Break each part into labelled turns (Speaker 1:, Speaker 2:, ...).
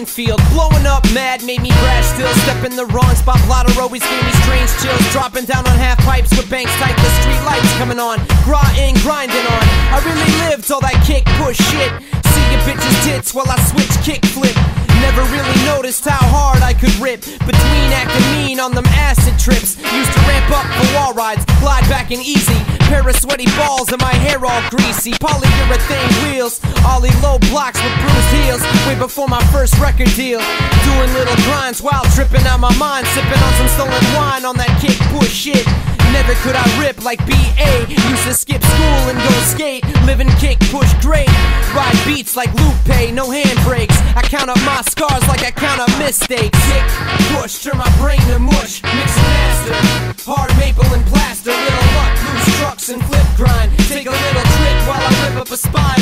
Speaker 1: minefield. Blowing up mad made me brash still. Step in the wrong spot. Blotter always gave me strange chills. Dropping down on half pipes with banks tight. The street lights coming on. Grotting, grinding on. I really lived all that kick push shit. See your bitches tits while I switch kick flip. Never really noticed how hard I could rip between acting mean on them acid trips. Used to ramp up for wall rides, glide back and easy. Pair of sweaty balls and my hair all greasy. Polyurethane wheels, ollie low blocks heels. Way before my first record deal. Doing little grinds while tripping out my mind. Sipping on some stolen wine on that kick push shit. Never could I rip like BA. Used to skip school and go skate. Living kick, push great. Ride beats like Lupe, no handbrakes. I count up my scars like I count up mistakes. Kick, push, turn my brain to mush. Mix and master. Hard maple and plaster. Little luck, loose trucks and flip grind. Take a little trip while I rip up a spine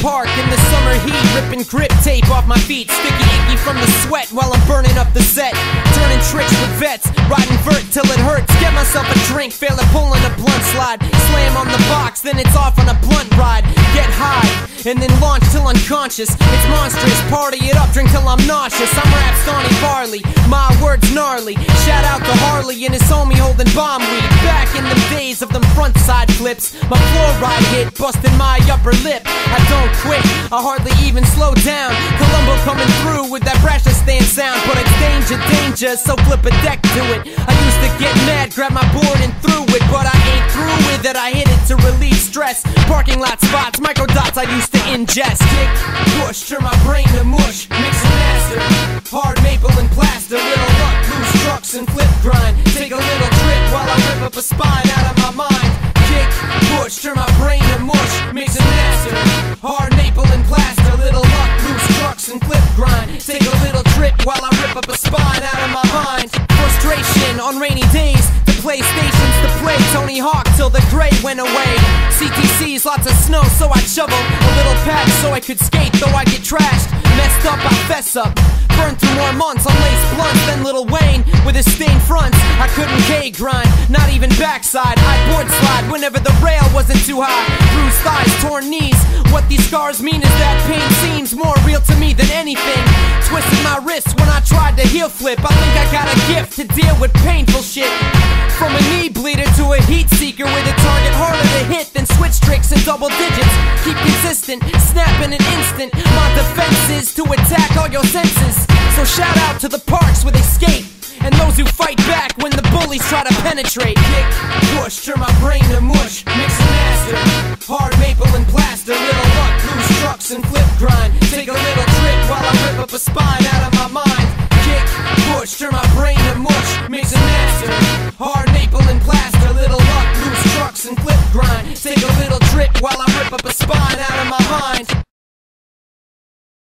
Speaker 1: park in the summer heat, ripping grip tape off my feet, sticky icky from the sweat while I'm burning up the set. Turning tricks with vets, riding vert till it hurts. Get myself a drink, fail at pulling a blunt slide. Slam on the box, then it's off on a blunt ride. Get high, and then launch till unconscious. It's monstrous, party it up, drink till I'm nauseous. I'm rap Barley, my words gnarly. Shout out to Harley and his homie holding bomb weed. Back in the days of them front side flips, my floor ride hit, busting my upper lip. I don't quit, I hardly even slow down. Columbo coming through with that pressure stand sound, but it's danger, danger, so flip a deck to it. I used to get mad, grab my board and threw it, but I ain't through with it. I hit it to relieve stress. Parking lot spots, micro dots I used to ingest. Kick, push, turn my brain to mush, mix and master. Hard maple and plaster, up a spine out of my mind. Frustration on rainy days. The PlayStations the play Tony Hawk till the gray went away. CTCs, lots of snow, so I shovel a little patch so I could skate, though I get trashed. Messed up, I fess up. Burned through more months on lace blunts than Lil Wayne with his stained fronts. I couldn't K grind, not even backside. I board slide whenever the rail wasn't too high. Bruised thighs, torn knees. What these scars mean is that pain seems more real to me than anything. Twisted my I heel flip. I think I got a gift to deal with painful shit. From a knee bleeder to a heat seeker with a target harder to hit than switch tricks in double digits. Keep consistent, snap in an instant. My defense is to attack all your senses. So shout out to the parks where they skate. And those who fight back when the bullies try to penetrate. Kick, push, turn my brain to mush, mix and master. Hard maple and plaster, little luck, loose trucks and flip grind. Take a little trip while I rip up a spine